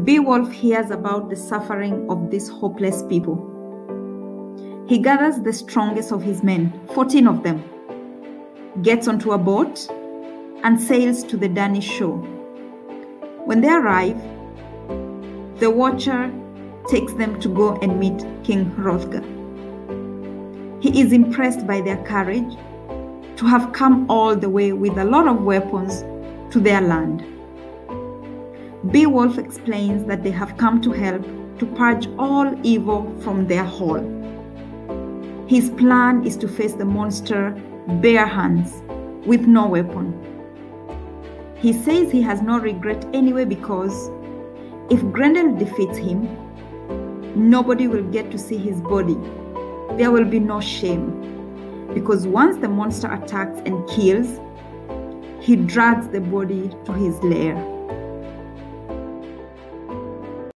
Beowulf hears about the suffering of these hopeless people. He gathers the strongest of his men, 14 of them, gets onto a boat, and sails to the Danish shore. When they arrive, the watcher takes them to go and meet King Hrothgar. He is impressed by their courage to have come all the way with a lot of weapons to their land. Beowulf explains that they have come to help to purge all evil from their hall. His plan is to face the monster bare hands with no weapon. He says he has no regret anyway because if Grendel defeats him, nobody will get to see his body. There will be no shame. Because once the monster attacks and kills, he drags the body to his lair.